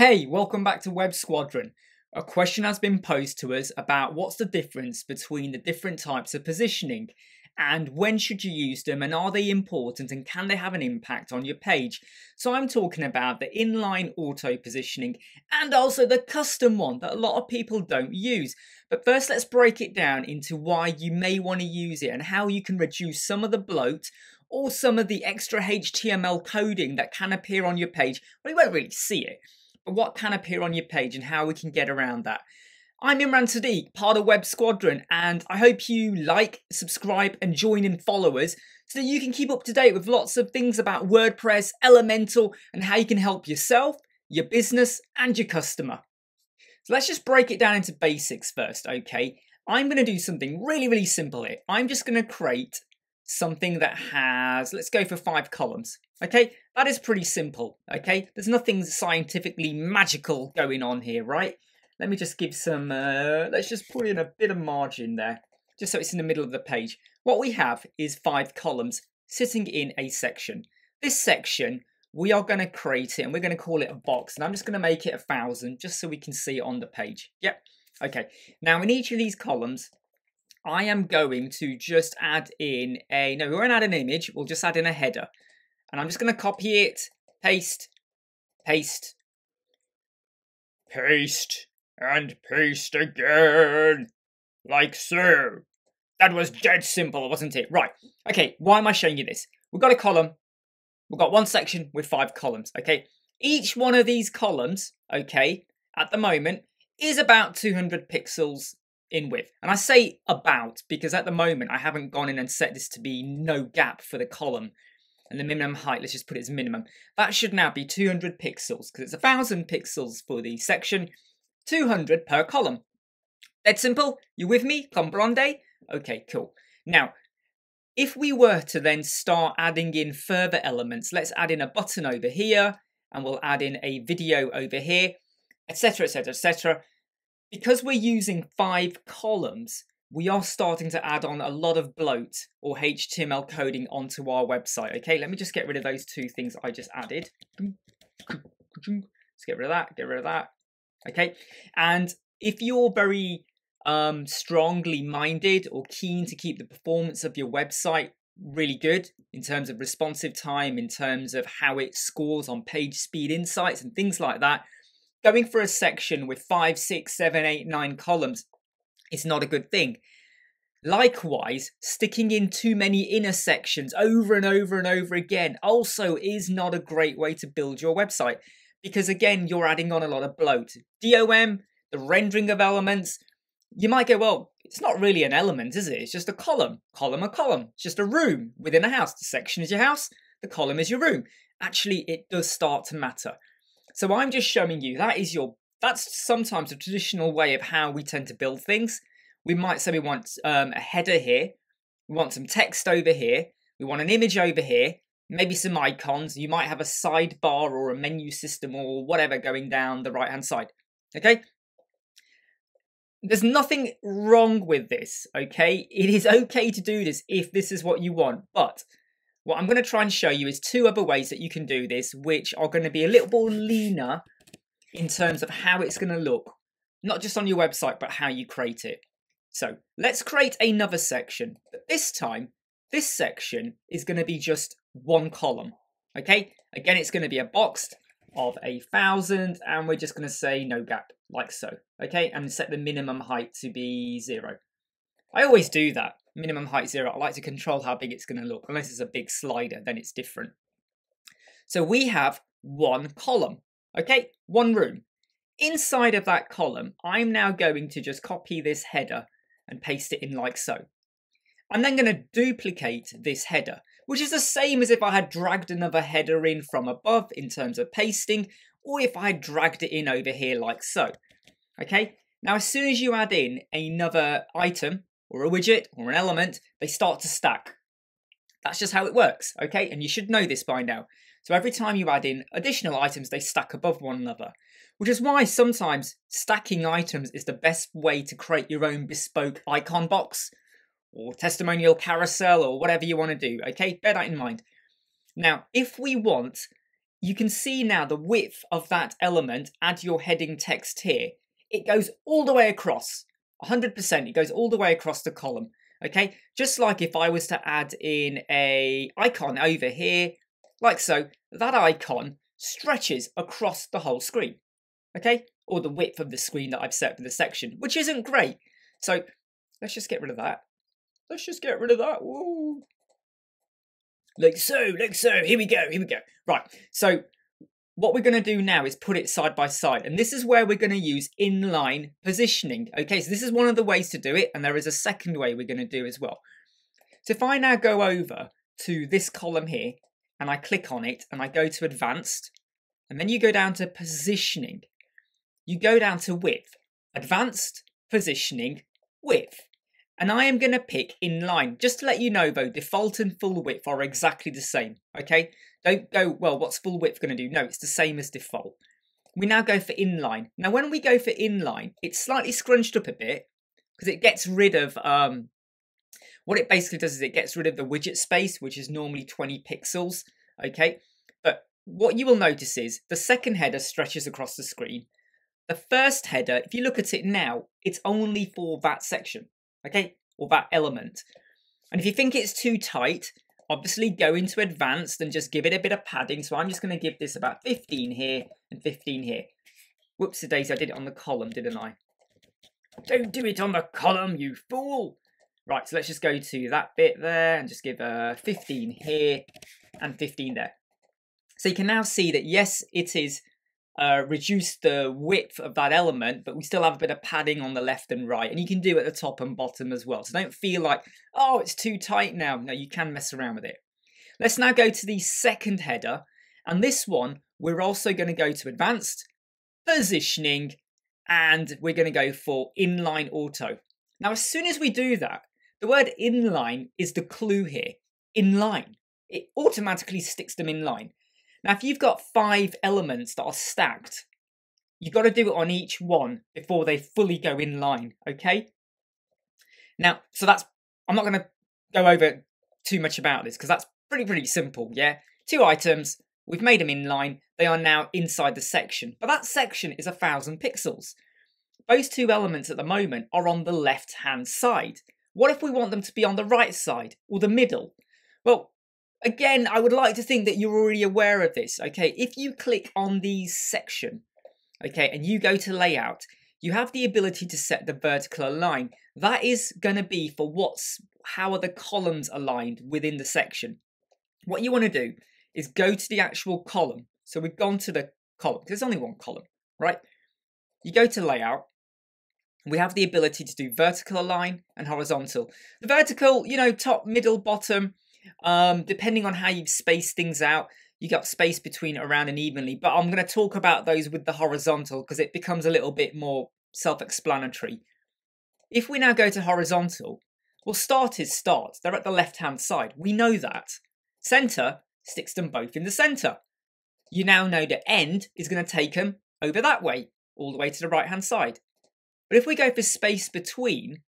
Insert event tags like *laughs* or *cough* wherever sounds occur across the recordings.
Hey, welcome back to Web Squadron. A question has been posed to us about what's the difference between the different types of positioning and when should you use them and are they important and can they have an impact on your page? So I'm talking about the inline auto positioning and also the custom one that a lot of people don't use. But first let's break it down into why you may want to use it and how you can reduce some of the bloat or some of the extra HTML coding that can appear on your page. Well, you won't really see it what can appear on your page and how we can get around that. I'm Imran Siddiq, part of Web Squadron, and I hope you like, subscribe, and join in followers so that you can keep up to date with lots of things about WordPress, Elementor, and how you can help yourself, your business, and your customer. So let's just break it down into basics first, okay? I'm going to do something really, really simple here. I'm just going to create something that has, let's go for five columns. Okay, that is pretty simple. Okay, there's nothing scientifically magical going on here, right? Let me just give some, uh, let's just put in a bit of margin there, just so it's in the middle of the page. What we have is five columns sitting in a section. This section, we are going to create it and we're going to call it a box. And I'm just going to make it a thousand just so we can see it on the page. Yep. Okay. Now in each of these columns, I am going to just add in a, no, we won't add an image, we'll just add in a header. And I'm just going to copy it, paste, paste, paste, and paste again, like so. That was dead simple, wasn't it? Right, okay, why am I showing you this? We've got a column, we've got one section with five columns, okay? Each one of these columns, okay, at the moment, is about 200 pixels in width. And I say about because at the moment I haven't gone in and set this to be no gap for the column. And the minimum height, let's just put it as minimum. That should now be 200 pixels because it's 1000 pixels for the section, 200 per column. That's simple. You with me? Comprende? Okay, cool. Now, if we were to then start adding in further elements, let's add in a button over here and we'll add in a video over here, etc, etc, etc because we're using five columns, we are starting to add on a lot of bloat or HTML coding onto our website. Okay, let me just get rid of those two things I just added. Let's get rid of that, get rid of that. Okay, and if you're very um, strongly minded or keen to keep the performance of your website really good in terms of responsive time, in terms of how it scores on page speed insights and things like that, going for a section with five, six, seven, eight, nine columns is not a good thing. Likewise, sticking in too many inner sections over and over and over again also is not a great way to build your website because again, you're adding on a lot of bloat. DOM, the rendering of elements, you might go, well, it's not really an element, is it? It's just a column, column, a column. It's just a room within a house. The section is your house, the column is your room. Actually, it does start to matter. So I'm just showing you that is your that's sometimes a traditional way of how we tend to build things. We might say we want um, a header here, we want some text over here, we want an image over here, maybe some icons. You might have a sidebar or a menu system or whatever going down the right hand side. Okay? There's nothing wrong with this, okay? It is okay to do this if this is what you want, but what I'm going to try and show you is two other ways that you can do this, which are going to be a little more leaner in terms of how it's going to look, not just on your website, but how you create it. So let's create another section, but this time, this section is going to be just one column. Okay, again, it's going to be a box of a thousand, and we're just going to say no gap, like so. Okay, and set the minimum height to be zero. I always do that minimum height zero. I like to control how big it's going to look. Unless it's a big slider, then it's different. So we have one column, okay? One room. Inside of that column, I'm now going to just copy this header and paste it in like so. I'm then going to duplicate this header, which is the same as if I had dragged another header in from above in terms of pasting, or if I had dragged it in over here like so. Okay, now as soon as you add in another item, or a widget or an element, they start to stack. That's just how it works, okay? And you should know this by now. So every time you add in additional items, they stack above one another, which is why sometimes stacking items is the best way to create your own bespoke icon box or testimonial carousel or whatever you want to do, okay? Bear that in mind. Now, if we want you can see now the width of that element, add your heading text here. It goes all the way across, 100%, it goes all the way across the column. Okay, just like if I was to add in a icon over here, like so, that icon stretches across the whole screen. Okay, or the width of the screen that I've set for the section, which isn't great. So let's just get rid of that. Let's just get rid of that. Woo. Like so, like so. Here we go, here we go. Right, so what we're going to do now is put it side by side. And this is where we're going to use inline positioning. Okay, so this is one of the ways to do it. And there is a second way we're going to do as well. So if I now go over to this column here and I click on it and I go to advanced and then you go down to positioning, you go down to width, advanced positioning, width. And I am going to pick inline. Just to let you know though, default and full width are exactly the same, okay? Don't go, well, what's full width going to do? No, it's the same as default. We now go for inline. Now when we go for inline, it's slightly scrunched up a bit because it gets rid of, um, what it basically does is it gets rid of the widget space, which is normally 20 pixels, okay? But what you will notice is the second header stretches across the screen. The first header, if you look at it now, it's only for that section okay, or that element. And if you think it's too tight, obviously go into advanced and just give it a bit of padding. So I'm just going to give this about 15 here and 15 here. Whoops, daisy, I did it on the column, didn't I? Don't do it on the column, you fool! Right, so let's just go to that bit there and just give a 15 here and 15 there. So you can now see that yes, it is uh, reduce the width of that element, but we still have a bit of padding on the left and right. And you can do at the top and bottom as well. So don't feel like, oh, it's too tight now. No, you can mess around with it. Let's now go to the second header. And this one, we're also going to go to advanced, positioning, and we're going to go for inline auto. Now, as soon as we do that, the word inline is the clue here. Inline. It automatically sticks them in line. Now, if you've got five elements that are stacked, you've got to do it on each one before they fully go in line, okay? Now, so that's, I'm not going to go over too much about this because that's pretty, pretty simple, yeah? Two items, we've made them in line, they are now inside the section, but that section is a thousand pixels. Those two elements at the moment are on the left-hand side. What if we want them to be on the right side or the middle? Well, again, I would like to think that you're already aware of this, okay? If you click on the section, okay, and you go to layout, you have the ability to set the vertical align. That is going to be for what's, how are the columns aligned within the section. What you want to do is go to the actual column. So we've gone to the column, there's only one column, right? You go to layout, we have the ability to do vertical align and horizontal. The vertical, you know, top, middle, bottom, um, depending on how you've spaced things out, you got space between around and evenly. But I'm going to talk about those with the horizontal because it becomes a little bit more self-explanatory. If we now go to horizontal, well, start is start. They're at the left-hand side. We know that. Center sticks them both in the center. You now know that end is going to take them over that way, all the way to the right-hand side. But if we go for space between,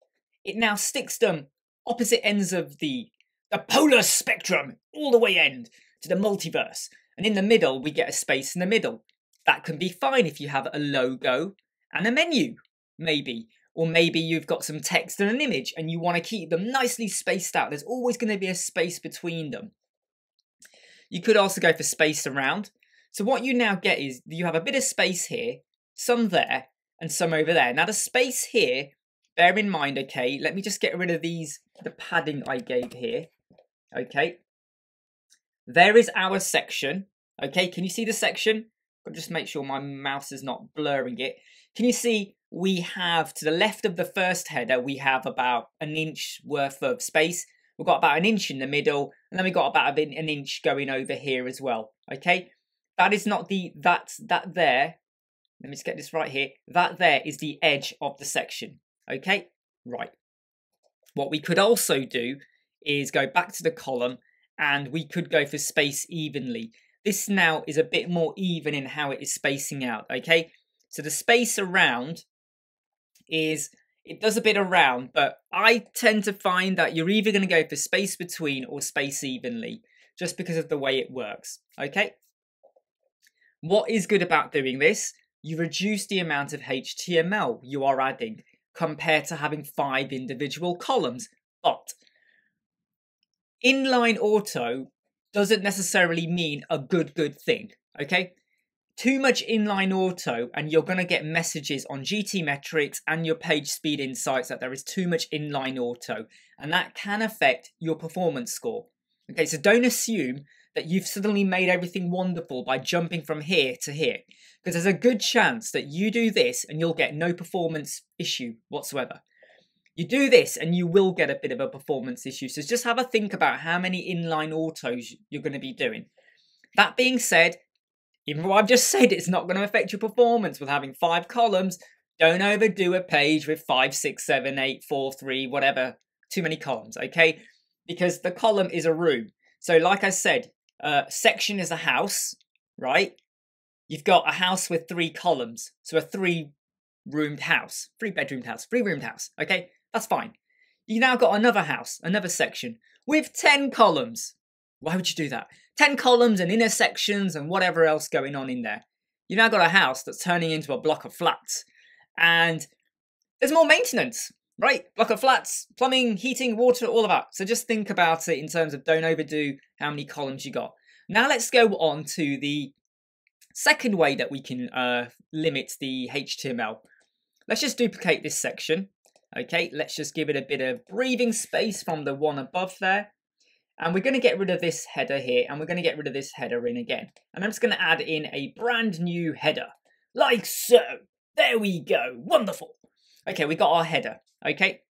it now sticks them opposite ends of the the polar spectrum, all the way end to the multiverse. And in the middle, we get a space in the middle. That can be fine if you have a logo and a menu, maybe. Or maybe you've got some text and an image and you want to keep them nicely spaced out. There's always going to be a space between them. You could also go for space around. So what you now get is you have a bit of space here, some there, and some over there. Now the space here, bear in mind, okay, let me just get rid of these, the padding I gave here. Okay. There is our section. Okay, can you see the section? I'll just make sure my mouse is not blurring it. Can you see we have to the left of the first header, we have about an inch worth of space. We've got about an inch in the middle, and then we've got about an inch going over here as well. Okay, that is not the, that's, that there, let me just get this right here. That there is the edge of the section. Okay, right. What we could also do is go back to the column and we could go for space evenly. This now is a bit more even in how it is spacing out, okay? So the space around is, it does a bit around, but I tend to find that you're either going to go for space between or space evenly, just because of the way it works, okay? What is good about doing this? You reduce the amount of HTML you are adding compared to having five individual columns. But inline auto doesn't necessarily mean a good, good thing, okay? Too much inline auto, and you're going to get messages on GTmetrix and your page speed insights that there is too much inline auto, and that can affect your performance score. Okay, so don't assume that you've suddenly made everything wonderful by jumping from here to here, because there's a good chance that you do this and you'll get no performance issue whatsoever. You do this and you will get a bit of a performance issue. So just have a think about how many inline autos you're going to be doing. That being said, even though I've just said it's not going to affect your performance with having five columns, don't overdo a page with five, six, seven, eight, four, three, whatever, too many columns, okay? Because the column is a room. So, like I said, uh, section is a house, right? You've got a house with three columns, so a three roomed house, three bedroomed house, three roomed house, okay? That's fine. You now got another house, another section with 10 columns. Why would you do that? 10 columns and inner sections and whatever else going on in there. You now got a house that's turning into a block of flats. And there's more maintenance, right? Block of flats, plumbing, heating, water, all of that. So just think about it in terms of don't overdo how many columns you got. Now let's go on to the second way that we can uh, limit the HTML. Let's just duplicate this section. Okay, let's just give it a bit of breathing space from the one above there. And we're going to get rid of this header here, and we're going to get rid of this header in again. And I'm just going to add in a brand new header, like so. There we go, wonderful. Okay, we got our header, okay?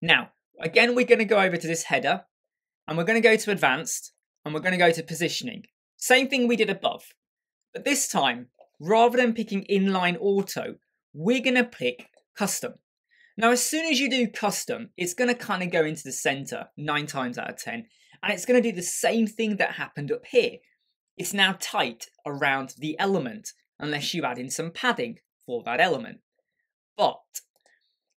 Now, again, we're going to go over to this header, and we're going to go to advanced, and we're going to go to positioning. Same thing we did above. But this time, rather than picking inline auto, we're going to pick custom. Now, as soon as you do custom, it's going to kind of go into the center nine times out of 10, and it's going to do the same thing that happened up here. It's now tight around the element, unless you add in some padding for that element. But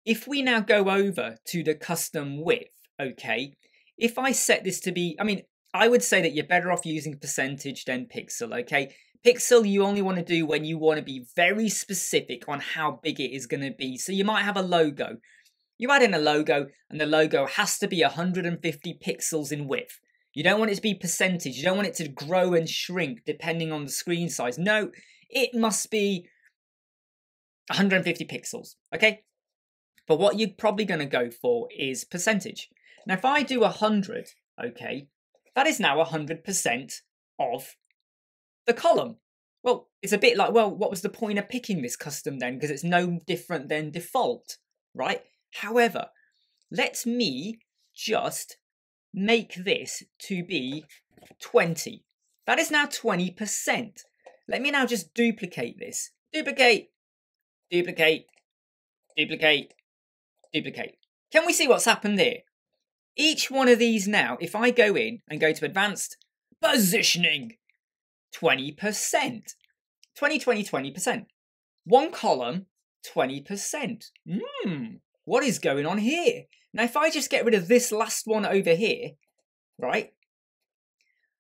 if we now go over to the custom width, okay, if I set this to be, I mean, I would say that you're better off using percentage than pixel, okay? Pixel you only want to do when you want to be very specific on how big it is going to be. So you might have a logo. You add in a logo and the logo has to be 150 pixels in width. You don't want it to be percentage. You don't want it to grow and shrink depending on the screen size. No, it must be 150 pixels, okay? But what you're probably going to go for is percentage. Now, if I do 100, okay, that is now 100% of the column. Well, it's a bit like, well, what was the point of picking this custom then? Because it's no different than default, right? However, let me just make this to be 20. That is now 20%. Let me now just duplicate this. Duplicate, duplicate, duplicate, duplicate. Can we see what's happened there? Each one of these now, if I go in and go to advanced positioning, 20%. 20, 20, 20%. One column, 20%. Hmm, what is going on here? Now, if I just get rid of this last one over here, right,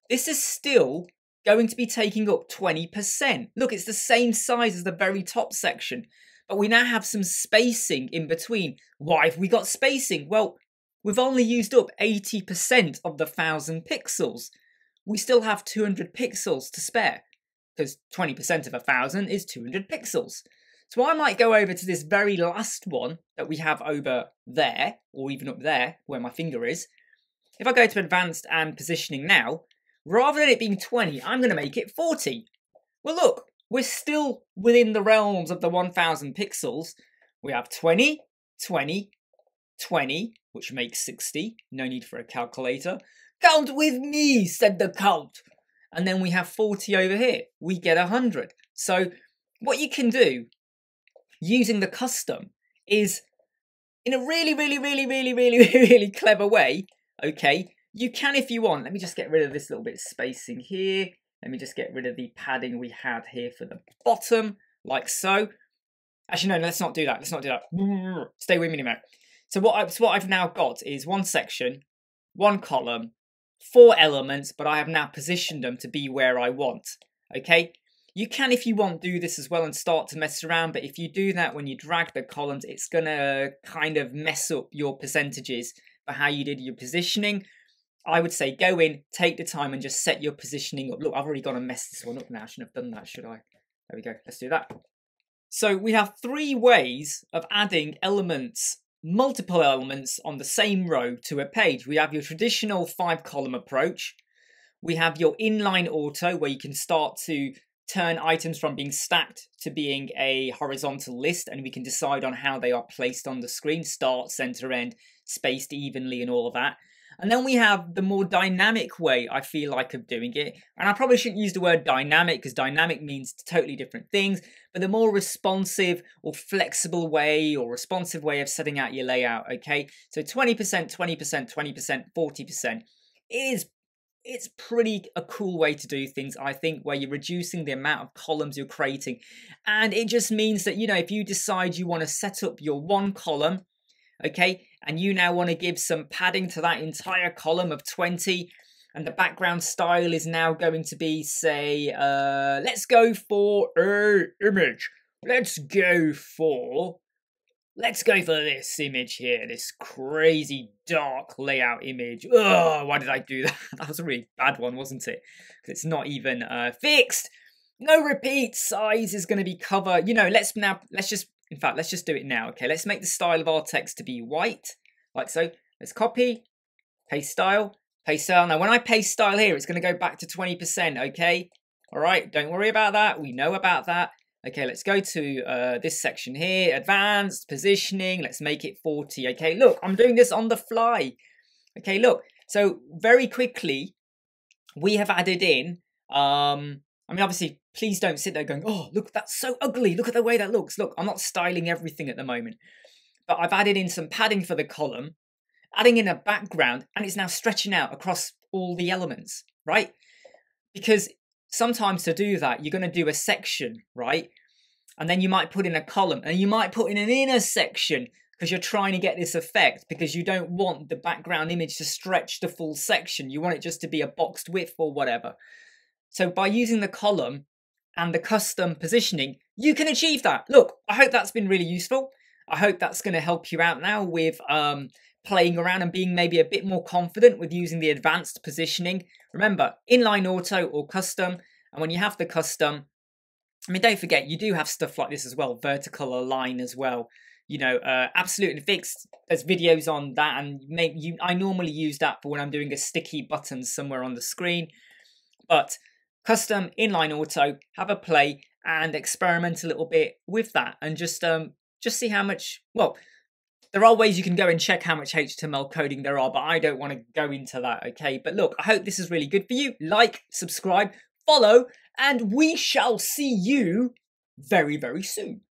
this is still going to be taking up 20%. Look, it's the same size as the very top section, but we now have some spacing in between. Why have we got spacing? Well, we've only used up 80% of the 1000 pixels we still have 200 pixels to spare, because 20% of 1000 is 200 pixels. So I might go over to this very last one that we have over there, or even up there, where my finger is. If I go to advanced and positioning now, rather than it being 20, I'm going to make it 40. Well look, we're still within the realms of the 1000 pixels. We have 20, 20, 20, which makes 60, no need for a calculator. Count with me, said the Count. And then we have 40 over here. We get 100. So what you can do using the custom is in a really, really, really, really, really, *laughs* really clever way, okay, you can if you want. Let me just get rid of this little bit of spacing here. Let me just get rid of the padding we had here for the bottom, like so. Actually, no, let's not do that. Let's not do that. Stay with me a minute. So what, I, so what I've now got is one section, one column, four elements, but I have now positioned them to be where I want. Okay? You can, if you want, do this as well and start to mess around, but if you do that when you drag the columns, it's gonna kind of mess up your percentages for how you did your positioning. I would say go in, take the time and just set your positioning up. Look, I've already gone and messed this one up now. I shouldn't have done that, should I? There we go. Let's do that. So we have three ways of adding elements, multiple elements on the same row to a page. We have your traditional five column approach. We have your inline auto where you can start to turn items from being stacked to being a horizontal list and we can decide on how they are placed on the screen, start, center, end, spaced evenly and all of that. And then we have the more dynamic way, I feel like, of doing it. And I probably shouldn't use the word dynamic because dynamic means totally different things, but the more responsive or flexible way or responsive way of setting out your layout, okay? So 20%, 20%, 20%, 40%. It is it's pretty a cool way to do things i think where you're reducing the amount of columns you're creating and it just means that you know if you decide you want to set up your one column okay? And you now want to give some padding to that entire column of 20, and the background style is now going to be, say, uh, let's go for a image. Let's go for, let's go for this image here, this crazy dark layout image. Oh, why did I do *laughs* that? That was a really bad one, wasn't it? It's not even uh, fixed. No repeat size is going to be cover. You know, let's now, let's just in fact, let's just do it now. Okay, let's make the style of our text to be white, like so. Let's copy, paste style, paste style. Now, when I paste style here, it's going to go back to 20%, okay? All right, don't worry about that. We know about that. Okay, let's go to uh, this section here, advanced, positioning. Let's make it 40. Okay, look, I'm doing this on the fly. Okay, look. So very quickly, we have added in um, I mean, obviously, please don't sit there going, oh, look, that's so ugly. Look at the way that looks. Look, I'm not styling everything at the moment. But I've added in some padding for the column, adding in a background, and it's now stretching out across all the elements, right? Because sometimes to do that, you're going to do a section, right? And then you might put in a column, and you might put in an inner section because you're trying to get this effect because you don't want the background image to stretch the full section. You want it just to be a boxed width or whatever. So by using the column and the custom positioning, you can achieve that. Look, I hope that's been really useful. I hope that's going to help you out now with um, playing around and being maybe a bit more confident with using the advanced positioning. Remember, inline auto or custom. And when you have the custom, I mean, don't forget, you do have stuff like this as well, vertical align as well. You know, uh, absolutely fixed. There's videos on that, and maybe you. I normally use that for when I'm doing a sticky button somewhere on the screen. But custom inline auto, have a play and experiment a little bit with that and just um just see how much well there are ways you can go and check how much HTML coding there are, but I don't want to go into that, okay? But look, I hope this is really good for you. Like, subscribe, follow, and we shall see you very, very soon.